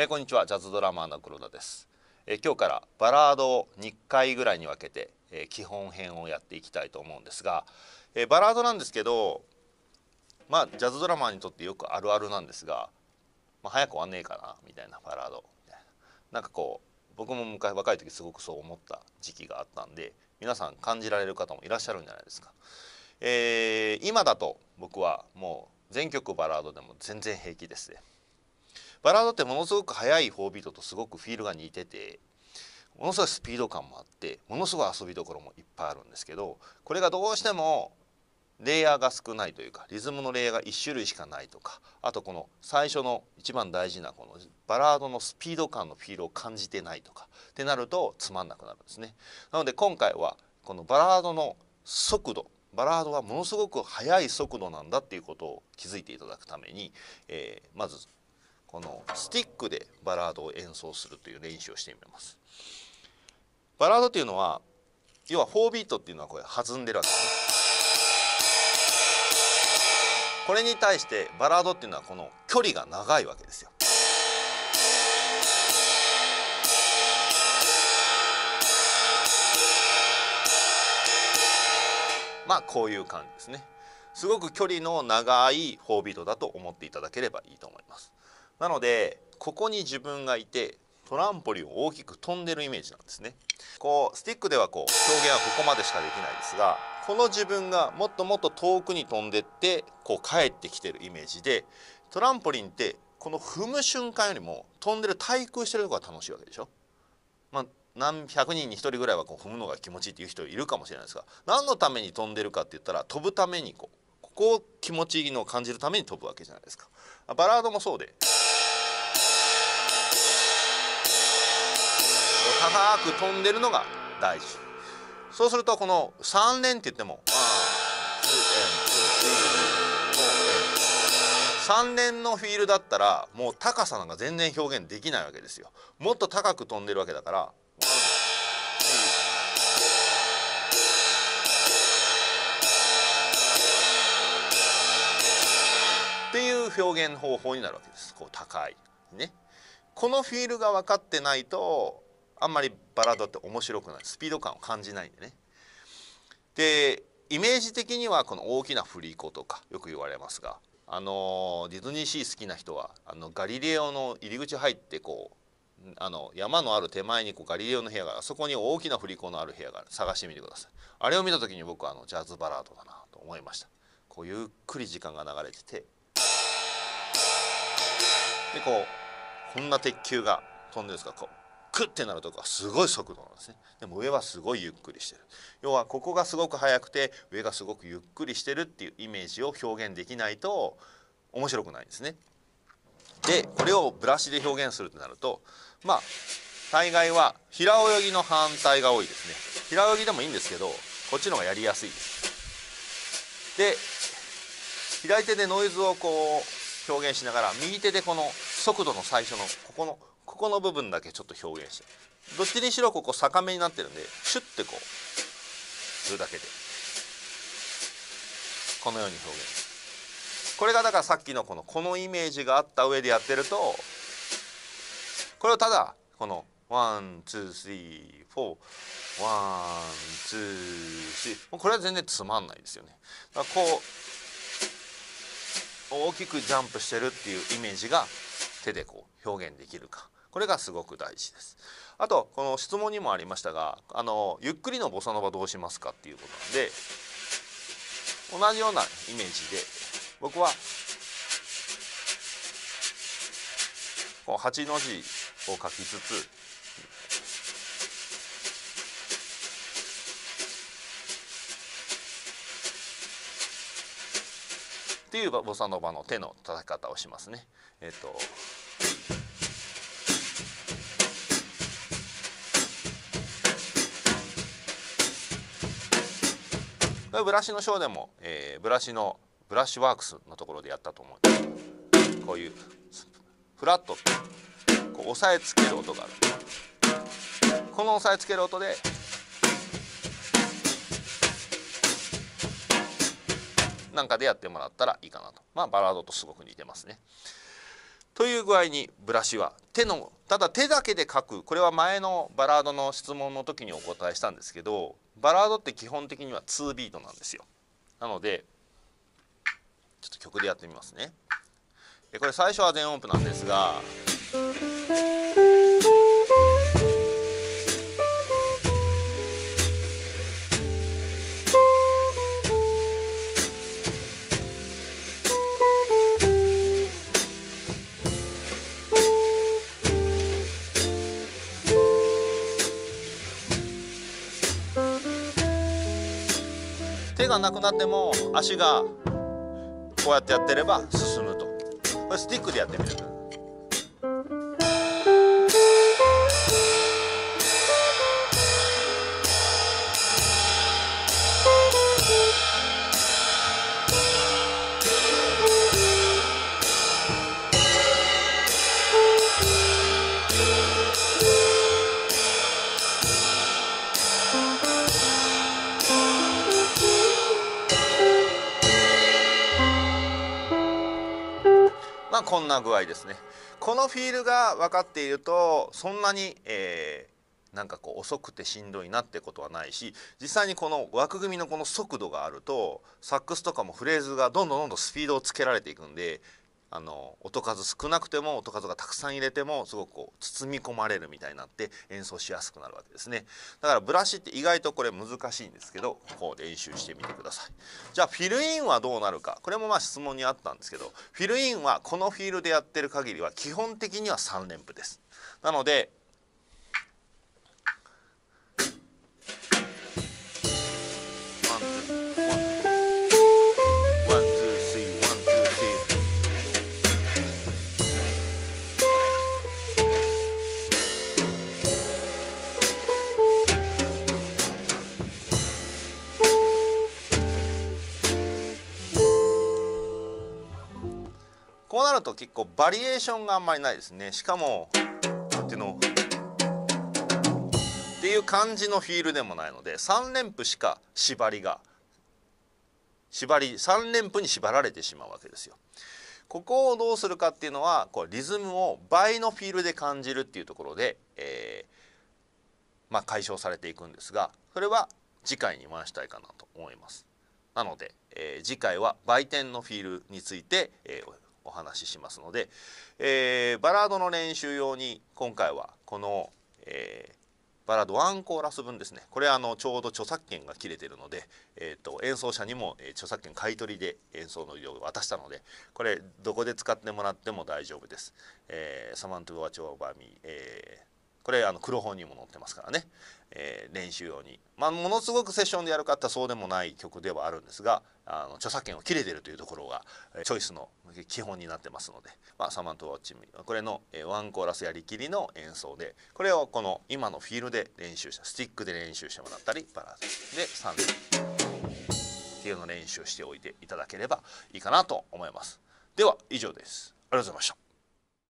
えー、こんにちはジャズドラマーの黒田です、えー、今日からバラードを2回ぐらいに分けて、えー、基本編をやっていきたいと思うんですが、えバラードなんですけどまあジャズドラマーにとってよくあるあるなんですが、まあ、早く終わんねえかなみたいなバラードみたいななんかこう僕も昔若い時すごくそう思った時期があったんで皆さん感じられる方もいらっしゃるんじゃないですか。え今だと僕はもう全曲バラードでも全然平気ですね。バラードってものすごく速い4ビートとすごくフィールが似ててものすごいスピード感もあってものすごい遊びどころもいっぱいあるんですけどこれがどうしてもレイヤーが少ないというかリズムのレイヤーが1種類しかないとかあとこの最初の一番大事なこのバラードのスピード感のフィールを感じてないとかってなるとつまんなくなるんですね。なので今回はこのバラードの速度バラードはものすごく速い速度なんだっていうことを気づいていただくために、えー、まずこのスティックでバラードを演奏するという練習をしてみます。バラードっていうのは要は4ビートっていうのはこれ弾んでるわけですね。これに対してバラードっていうのはこの距離が長いわけですよ。まあこういう感じですね。すごく距離の長い4ビートだと思っていただければいいと思います。なのでここに自分がいてトランポリンを大きく飛んでるイメージなんですねこうスティックではこう表現はここまでしかできないですがこの自分がもっともっと遠くに飛んでってこう帰ってきてるイメージでトランポリンってこの踏む瞬間よりも飛んでる対空してるとこが楽しいわけでしょ。まあ何百人に1人ぐらいはこう踏むのが気持ちいいっていう人いるかもしれないですが何のために飛んでるかって言ったら飛ぶためにこうここを気持ちいいのを感じるために飛ぶわけじゃないですか。バラードもそうで高く飛んでるのが大事。そうするとこの3連って言っても3連のフィールだったらもう高さなんか全然表現できないわけですよ。もっと高く飛んでるわけだから。っていう表現方法になるわけです。こう高い。ね。このフィールが分かってないとあんまりバラードって面白くない。スピード感を感じないんでね。でイメージ的にはこの大きな振り子とかよく言われますがあのディズニーシー好きな人はあのガリレオの入り口入ってこうあの山のある手前にこうガリレオの部屋があそこに大きな振り子のある部屋がある。探してみてください。あれを見た時に僕はあのジャズバラードだなと思いました。こうゆっくり時間が流れてて。でこうこんな鉄球が飛んでるんですかこクッてなるとこはすごい速度なんですね。でも上はすごいゆっくりしてる。要はここがすごく速くて上がすごくゆっくりしてるっていうイメージを表現できないと面白くないんですね。でこれをブラシで表現するとなるとまあ大概は平泳ぎの反対が多いですね。平泳ぎでもいいんですけどこっちの方がやりやすいです。で左手でノイズをこう表現しながら右手でこの速度の最初のここのここの部分だけちょっと表現して。どっちにしろここ逆目になってるんでシュッてこうするだけで。このように表現。これがだからさっきのこのこのイメージがあった上でやってるとこれをただこの one two three four one two three これは全然つまんないですよね。だからこう大きくジャンプしてるっていうイメージが手でこう表現できるか。これがすごく大事です。あとこの質問にもありましたがあのゆっくりのボサノバどうしますかっていうことなんで同じようなイメージで僕はこう8の字を書きつつっていうボサノバの手の叩き方をしますね。えっとブラシのショーでも、えー、ブラシのブラッシュワークスのところでやったと思うこういうフラットこう押さえつける音がある。この押さえつける音でなんかでやってもらったらいいかなと。まあバラードとすごく似てますね。という具合にブラシは手のただ手だけで書くこれは前のバラードの質問の時にお答えしたんですけどバラードって基本的には2ビートなんですよ。なのでちょっと曲でやってみますね。これ最初は全音符なんですが。手がなくなっても足がこうやってやってれば進むと。これスティックでやってみる。まあこんな具合ですね。このフィールが分かっているとそんなに、えー、なんかこう遅くてしんどいなってことはないし実際にこの枠組みのこの速度があるとサックスとかもフレーズがどんどんどんどんスピードをつけられていくんであの音数少なくても音数がたくさん入れてもすごくこう包み込まれるみたいになって演奏しやすくなるわけですね。だからブラシって意外とこれ難しいんですけどこう練習してみてください。じゃあフィルインはどうなるか。これもまあ質問にあったんですけどフィルインはこのフィールでやってる限りは基本的には3連符です。なのでこうなると結構バリエーションがあんまりないですねしかもっていうのっていう感じのフィールでもないので3連符しか縛りが縛り3連符に縛られてしまうわけですよ。ここをどうするかっていうのはこうリズムを倍のフィールで感じるっていうところで、えー、まあ、解消されていくんですがそれは次回に回したいかなと思います。なので、えー、次回は売店のフィールについて、えー、お話ししますので、えー、バラードの練習用に今回はこの、えー、バラード1コーラス分ですねこれあのちょうど著作権が切れてるので、えーと、演奏者にも、え、著作権買い取りで演奏の量を渡したのでこれどこで使ってもらっても大丈夫です。えー、サマントゥワチョーバミ、えーこれあの黒本にも載ってますからね、えー、練習用に、まあ、ものすごくセッションでやる方はそうでもない曲ではあるんですがあの著作権を切れてるというところがチョイスの基本になってますので、まあ、サマント・ウォッチこれのワンコーラスやりきりの演奏でこれをこの今のフィールで練習したスティックで練習してもらったりバラードで3っていうの練習しておいていただければいいかなと思います。では以上です。ありがとうございました。